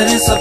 and it's a